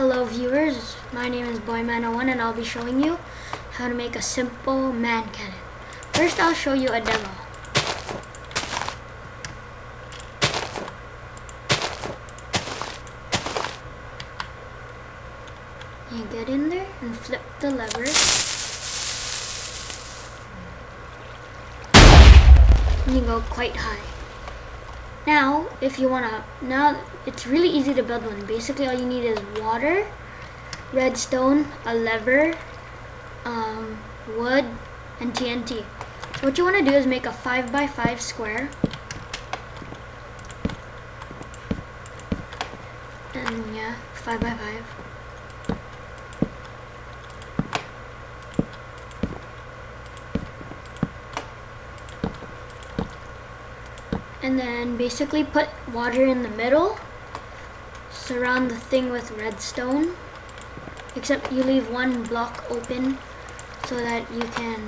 Hello viewers, my name is boymano1 and I'll be showing you how to make a simple man cannon. First I'll show you a demo. You get in there and flip the lever. And you go quite high. Now, if you wanna, now it's really easy to build one. Basically all you need is water, redstone, a lever, um, wood, and TNT. So what you wanna do is make a 5 by 5 square. And yeah, 5 by 5. And then basically put water in the middle surround the thing with redstone except you leave one block open so that you can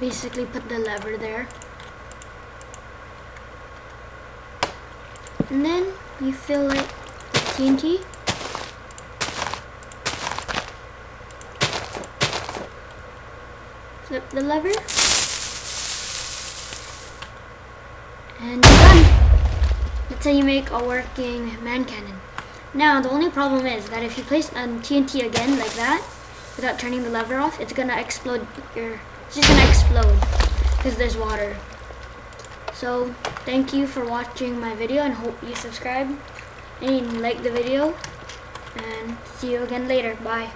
basically put the lever there and then you fill it with TNT flip the lever And. That's how you make a working man cannon. Now, the only problem is that if you place a TNT again like that, without turning the lever off, it's gonna explode your, it's just gonna explode because there's water. So, thank you for watching my video and hope you subscribe and like the video and see you again later. Bye.